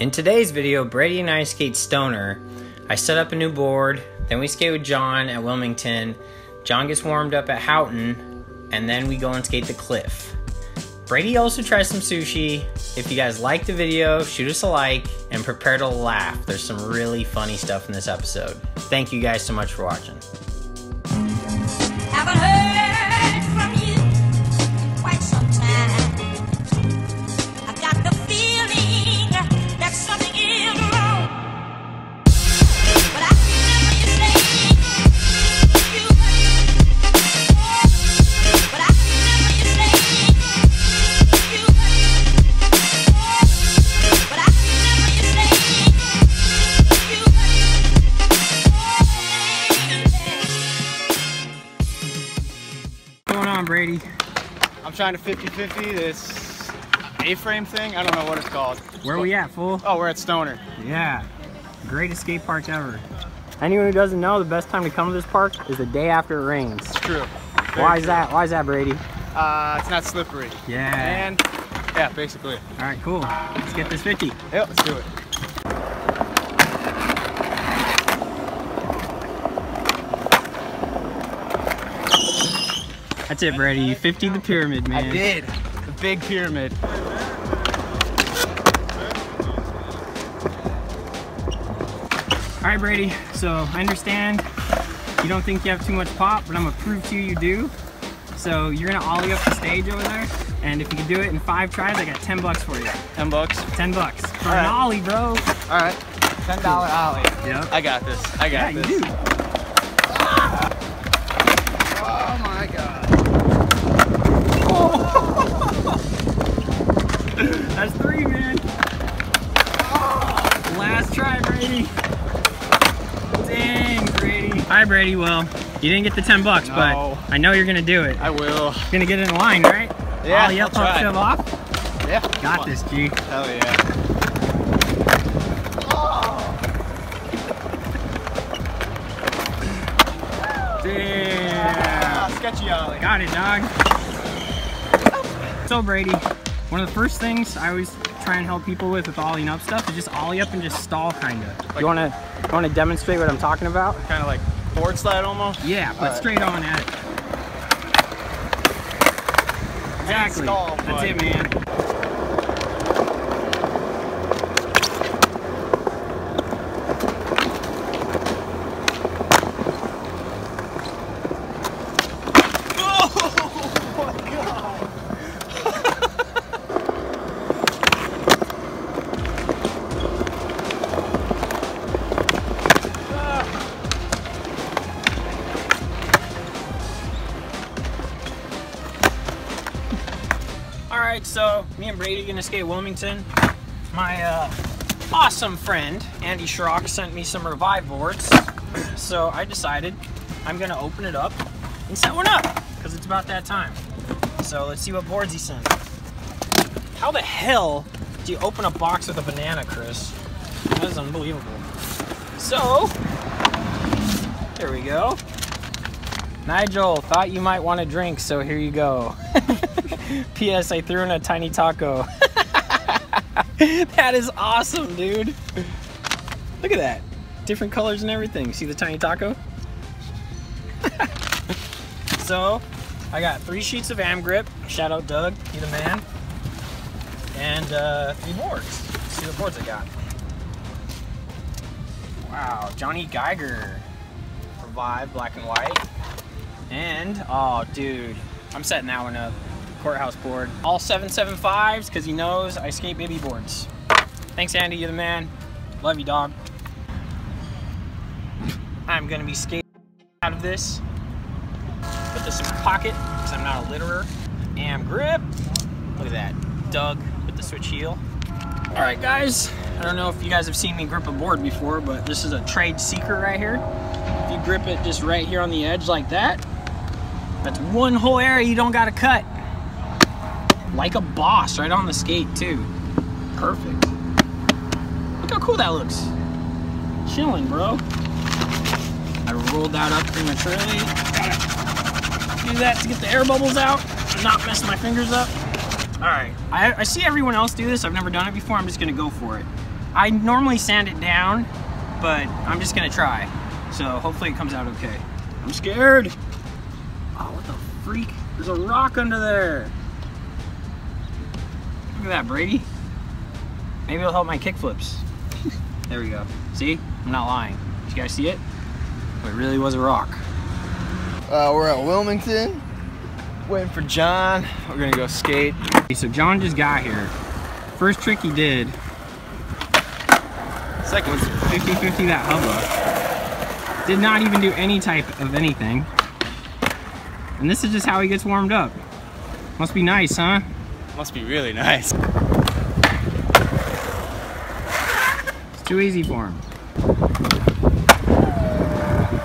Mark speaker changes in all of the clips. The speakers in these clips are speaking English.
Speaker 1: In today's video, Brady and I skate Stoner. I set up a new board, then we skate with John at Wilmington. John gets warmed up at Houghton, and then we go and skate the cliff. Brady also tries some sushi. If you guys like the video, shoot us a like and prepare to laugh. There's some really funny stuff in this episode. Thank you guys so much for watching.
Speaker 2: I'm trying to 50-50 this A-frame thing. I don't know what it's called.
Speaker 1: Where are we at, fool?
Speaker 2: Oh, we're at Stoner.
Speaker 1: Yeah, greatest skate park ever. Anyone who doesn't know, the best time to come to this park is the day after it rains.
Speaker 2: It's true. Very
Speaker 1: Why is that? Why is that, Brady?
Speaker 2: Uh, it's not slippery.
Speaker 1: Yeah.
Speaker 2: And yeah, basically.
Speaker 1: All right, cool. Let's get this 50.
Speaker 2: Yep, let's do it.
Speaker 1: That's it, Brady. You 50 the pyramid, man.
Speaker 2: I did. The big pyramid.
Speaker 1: All right, Brady. So I understand you don't think you have too much pop, but I'm gonna prove to you you do. So you're gonna ollie up the stage over there, and if you can do it in five tries, I got 10 bucks for you.
Speaker 2: 10 bucks.
Speaker 1: 10 bucks for
Speaker 2: All
Speaker 1: an
Speaker 2: right.
Speaker 1: ollie, bro.
Speaker 2: All right. $10 ollie.
Speaker 1: Yep.
Speaker 2: I got this. I
Speaker 1: Yeah,
Speaker 2: got
Speaker 1: you do. Brady. Dang, Brady. Hi, Brady. Well, you didn't get the 10 bucks,
Speaker 2: No.
Speaker 1: but I know you're gonna do it.
Speaker 2: I will.
Speaker 1: You're gonna get in line, right?
Speaker 2: Yeah,
Speaker 1: Ollie up,
Speaker 2: I'll
Speaker 1: shove off.
Speaker 2: Yeah.
Speaker 1: Got this, G.
Speaker 2: Hell yeah.
Speaker 1: Damn.
Speaker 2: Ah, sketchy ollie.
Speaker 1: Got it, dog. So Brady, one of the first things I always try and help people with with ollieing up stuff is just ollie up and just stall kinda. you wanna you wanna demonstrate what I'm talking about?
Speaker 2: Kind of like board slide almost.
Speaker 1: Yeah, but
Speaker 2: Alright.
Speaker 1: straight on at it. Exactly.
Speaker 2: stall,
Speaker 1: That's it, man. So me and Brady gonna skate Wilmington. My uh, awesome friend Andy Schrock sent me some Revive boards, so I decided I'm gonna open it up and set one up because it's about that time. So let's see what boards he sent. How the hell do you open a box with a banana, Chris? That is unbelievable. So there we go. Nigel, thought you might want a drink, so here you go. P.S. I threw in a tiny taco. that is awesome, dude. Look at that. Different colors and everything. See the tiny taco? so, I got three sheets of Am Grip. Shout out Doug, you the man. And uh, three boards. Let's see what boards I got. Wow, Johnny Geiger. Revive, black and white. And, oh, dude, I'm setting that one up. Courthouse board. All 775s, because he knows I skate baby boards. Thanks, Andy, you're the man. Love you, dog. I'm gonna be skating out of this. Put this in my pocket, because I'm not a litterer. Am grip. Look at that. Doug with the switch heel. All right, guys. I don't know if you guys have seen me grip a board before, but this is a trade secret right here. If you grip it just right here on the edge like that, that's one whole area you don't gotta cut. Like a boss, right on the skate too. Perfect. Look how cool that looks. Chilling, bro. I rolled that up prematurely. Do that to get the air bubbles out not mess my fingers up. All right, I, I see everyone else do this. I've never done it before. I'm just gonna go for it. I normally sand it down, but I'm just gonna try. So hopefully it comes out okay. I'm scared. Oh, what the freak? There's a rock under there. Look at that, Brady. Maybe it'll help my kickflips. there we go. See? I'm not lying. Did you guys see it? It really was a rock.
Speaker 2: Uh, we're at Wilmington, waiting for John. We're gonna go skate.
Speaker 1: Okay, so John just got here. First trick he did
Speaker 2: Second
Speaker 1: was 50-50 that hubba. Did not even do any type of anything. And this is just how he gets warmed up. Must be nice, huh?
Speaker 2: must be really nice.
Speaker 1: It's too easy for him.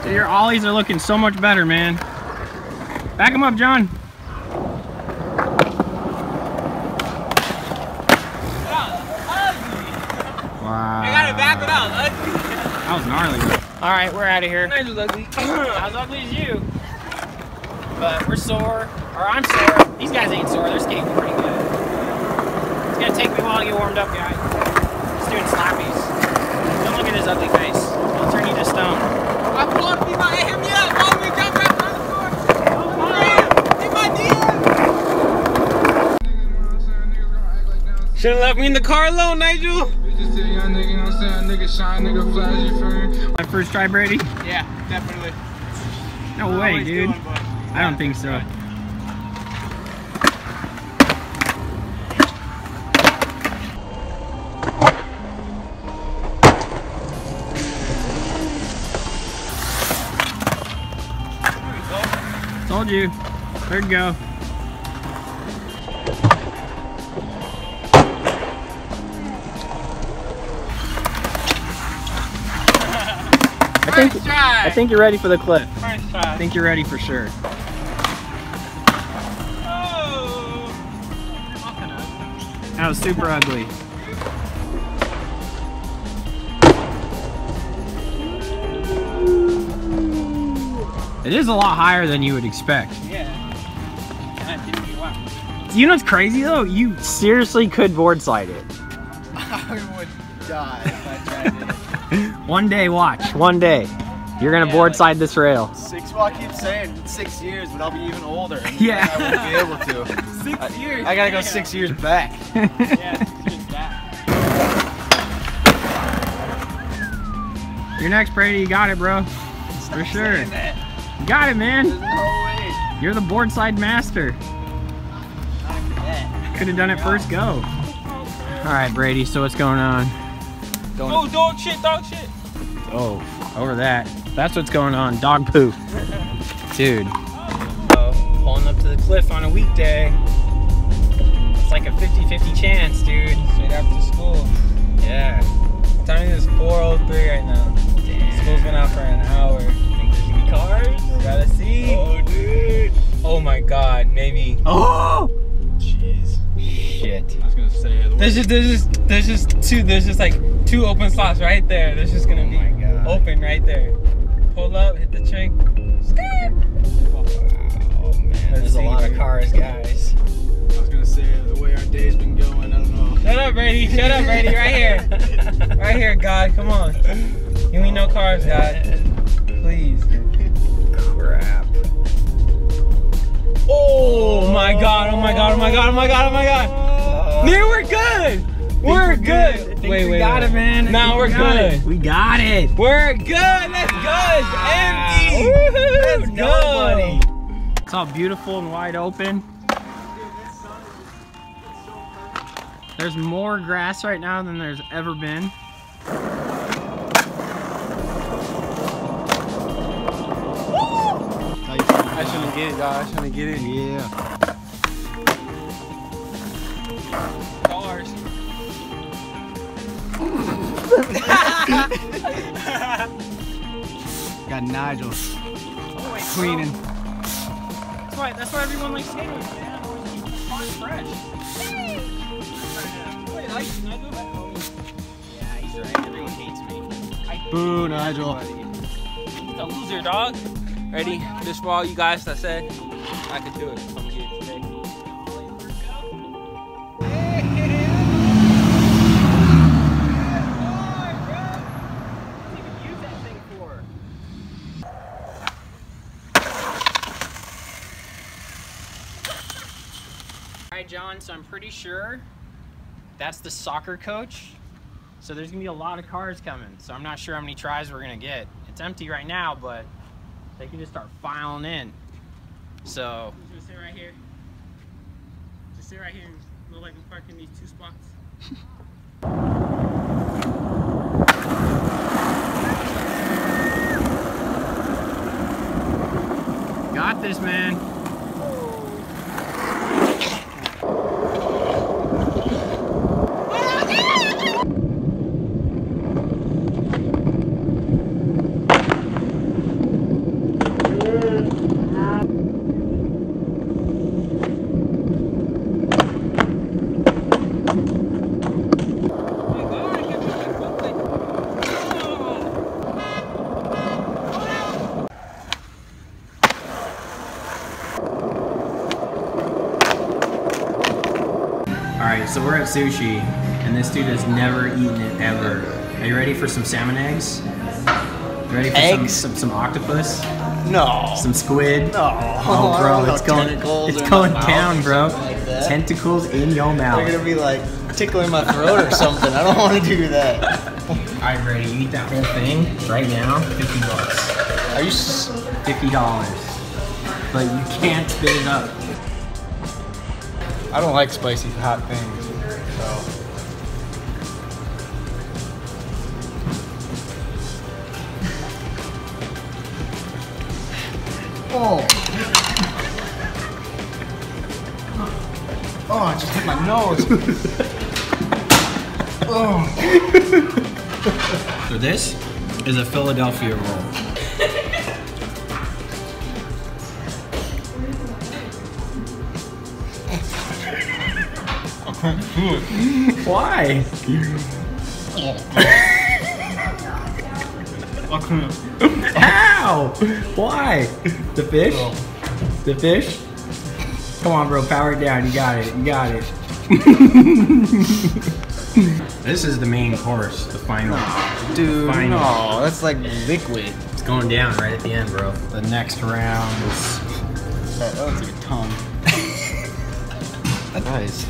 Speaker 1: Dude, your ollies are looking so much better, man. Back him up, John. Wow.
Speaker 3: I gotta back it out. Ugly.
Speaker 1: That was gnarly. All right, we're out of here.
Speaker 3: Mine was ugly.
Speaker 1: Not as ugly as you. But we're sore, or I'm sore. These guys ain't sore. They're skating pretty good. It's gonna take me a while to get warmed up, guys. Just doing slappies. Don't look at his ugly face. I'll turn you to stone.
Speaker 3: I pulled up, people. Hey, hit me up. Follow me, jump right on the floor. Hit my DM. Should've left me in the car alone, Nigel.
Speaker 1: My first try, Brady?
Speaker 2: Yeah, definitely.
Speaker 1: No way, dude. I don't think so. Told you. Where'd go? I think I think you're ready for the clip.
Speaker 3: First
Speaker 1: I think you're ready for sure. That was super ugly. It is a lot higher than you would expect.
Speaker 3: Yeah. That didn't be wow.
Speaker 1: You know what's crazy though? You seriously could board slide it.
Speaker 2: I would die if I tried it.
Speaker 1: One day, watch. One day. You're gonna
Speaker 3: Yeah,
Speaker 1: board
Speaker 3: like-
Speaker 1: slide this rail.
Speaker 2: Six, well, I keep saying six years, but I'll be even older. and
Speaker 1: Yeah.
Speaker 2: I won't be able to.
Speaker 3: Six
Speaker 2: I-
Speaker 3: years.
Speaker 2: I gotta go
Speaker 3: Yeah.
Speaker 2: six years back.
Speaker 3: Yeah, just that.
Speaker 1: You're next, Brady. You got it, bro. For sure.
Speaker 2: That.
Speaker 1: You got it, man.
Speaker 2: No.
Speaker 1: You're the board slide master.
Speaker 2: Not even that.
Speaker 1: Could have done it first go. All right, Brady. So what's going on?
Speaker 3: Oh, dog shit, dog shit.
Speaker 1: Oh, over that. That's what's going on. Dog poop. Dude. Oh, pulling up to the cliff on a weekday. It's like a 50-50 chance, dude.
Speaker 3: Straight after school.
Speaker 1: Yeah.
Speaker 3: Time is 4:03 right now.
Speaker 1: Damn.
Speaker 3: School's been out for an hour.
Speaker 1: Think there's gonna be cars?
Speaker 3: Gotta see.
Speaker 2: Oh, dude.
Speaker 3: Oh my god, maybe.
Speaker 1: Oh!
Speaker 2: Jeez.
Speaker 1: Shit.
Speaker 2: I was gonna say it.
Speaker 3: There's just there's just there's just two there's just like two open slots right there. There's just gonna
Speaker 1: Oh
Speaker 3: be
Speaker 1: God.
Speaker 3: open right there. Pull up, hit the trick.
Speaker 1: Oh man, there's a lot of cars, guys.
Speaker 2: I was gonna say the way our day's been going. I don't know.
Speaker 3: Shut up, Brady. Shut up, Brady. Right here. Right here, God. Come on. You ain't no cars, God. Please.
Speaker 1: Crap.
Speaker 3: Oh my God. Oh my God. Oh my God. Oh my God. Oh my God. Uh, man, we're good. We're good.
Speaker 1: I think we got it, man. I
Speaker 3: Now we're
Speaker 1: we
Speaker 3: good.
Speaker 1: it. We got it.
Speaker 3: We're good. Let's go. It's empty.
Speaker 1: Woohoo,
Speaker 3: Let's go.
Speaker 1: nobody. It's all beautiful and wide open. There's more grass right now than there's ever been.
Speaker 2: I shouldn't get it, dog. I shouldn't get it.
Speaker 1: Yeah.
Speaker 2: Got Nigel
Speaker 1: Oh,
Speaker 2: cleaning.
Speaker 1: That's why, that's why everyone likes skating, man. Always keep the fresh.
Speaker 3: Wait, I, I do.
Speaker 1: Yeah, he's right. Everyone hates me.
Speaker 2: Boo, Nigel.
Speaker 3: He's a loser, dog. Ready? This for all you guys that said I could do it.
Speaker 1: Around, so I'm pretty sure that's the soccer coach. So there's gonna be a lot of cars coming. So I'm not sure how many tries we're gonna get. It's empty right now, but they can just start filing in. So
Speaker 3: Just sit right here. Just sit right here and look like I'm parking these two spots.
Speaker 1: got this, man. All right, so we're at sushi, and this dude has never eaten it ever. Are you ready for some salmon eggs? You ready for
Speaker 2: Eggs?
Speaker 1: some, some some octopus,
Speaker 2: No.
Speaker 1: some squid?
Speaker 2: No.
Speaker 1: Oh, bro, it's going, it's going down, bro. Tentacles in your mouth.
Speaker 2: They're gonna be like tickling my throat or something. I don't want to do that.
Speaker 1: All right, ready? You eat that whole thing right now? Fifty bucks.
Speaker 2: Are you? S-
Speaker 1: Fifty dollars. But you can't spit it up.
Speaker 4: I don't like spicy hot things. So
Speaker 2: oh. Oh, I just hit my nose. oh.
Speaker 1: So this is a Philadelphia roll. Why? How? Why? The fish? The fish? Come on, bro. Power it down. You got it. You got it. this is the main course, the final.
Speaker 2: Dude,
Speaker 1: Fine.
Speaker 2: no, that's like liquid.
Speaker 1: It's going down right at the end, bro. The next round is.
Speaker 2: That, that looks like a tongue. nice.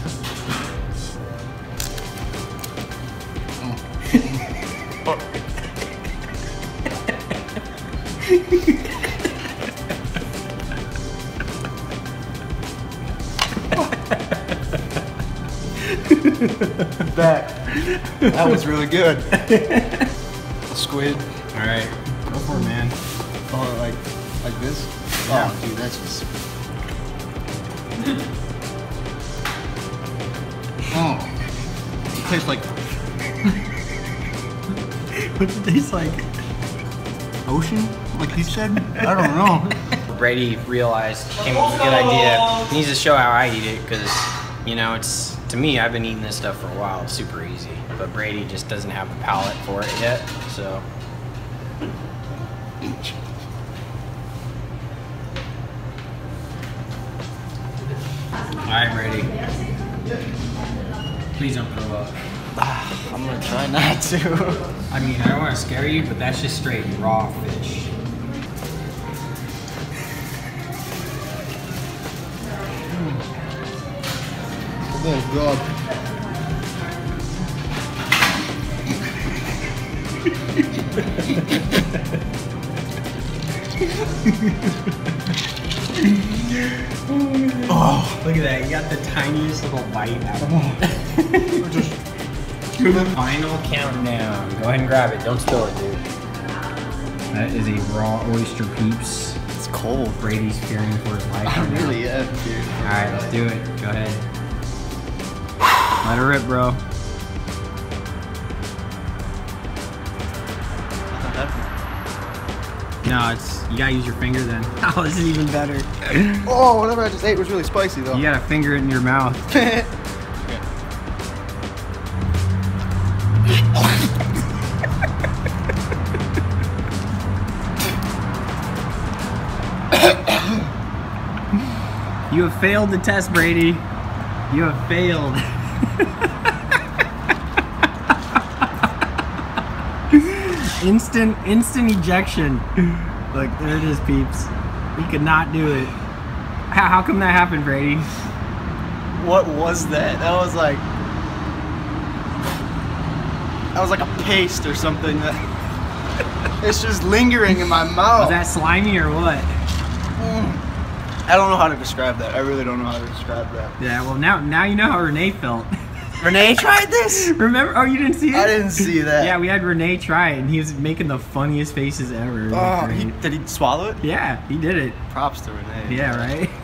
Speaker 2: That was really good. Squid.
Speaker 1: All right, go for it, man.
Speaker 2: Oh, like like this?
Speaker 1: Yeah.
Speaker 2: Oh, dude, that's just. Oh, it tastes like What
Speaker 1: What's it taste like?
Speaker 2: ocean, like he said. I don't know.
Speaker 1: Brady realized, came up with a good idea. He needs to show how I eat it because, you know, it's to me. I've been eating this stuff for a while. It's super easy, but Brady just doesn't have a palate for it yet. So. All right, Brady. Please don't throw up.
Speaker 2: I'm gonna try not to.
Speaker 1: I mean, I don't want to scare you, but that's just straight raw fish.
Speaker 2: Oh god.
Speaker 1: Oh, look at that. You got the tiniest little bite out of it. Final countdown. Go ahead and grab it. Don't spill it, dude. That is a raw oyster peeps.
Speaker 2: It's cold.
Speaker 1: Brady's fearing for his life.
Speaker 2: I
Speaker 1: right now.
Speaker 2: really am, dude.
Speaker 1: Alright, let's do it. Go ahead. Let her rip, bro. No, it's you gotta use your finger then. Oh, this is even better.
Speaker 2: Oh, whatever I just ate was really spicy though.
Speaker 1: You gotta finger it in your mouth. You have failed the test, Brady. You have failed. instant, instant ejection. Look, there it is, peeps. He could not do it. How, how come that happened, Brady?
Speaker 2: what was that? That was like that was like a paste or something that it's just lingering in my mouth.
Speaker 1: Was that slimy or what?
Speaker 2: I don't know how to describe that. I really don't know how to describe that.
Speaker 1: Yeah, well now now you know how Rene felt.
Speaker 2: Rene tried this?
Speaker 1: Remember? Oh, you didn't see it?
Speaker 2: I didn't see that.
Speaker 1: Yeah, we had Rene try it, and he was making the funniest faces ever.
Speaker 2: Oh, he, did he swallow it?
Speaker 1: yeah, he did it.
Speaker 2: Props to Rene.
Speaker 1: Yeah, right.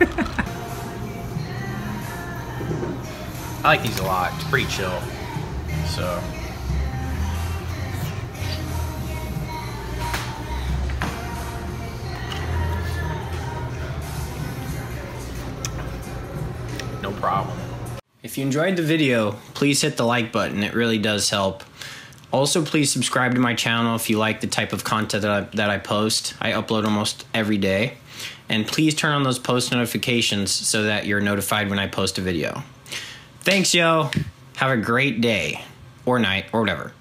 Speaker 5: I like these a lot. It's pretty chill. So. Problem.
Speaker 1: If you enjoyed the video, please hit the like button. It really does help. Also, please subscribe to my channel if you like the type of content that I, that I post. I upload almost every day. And please turn on those post notifications so that you're notified when I post a video. Thanks, yo. Have a great day or night or whatever.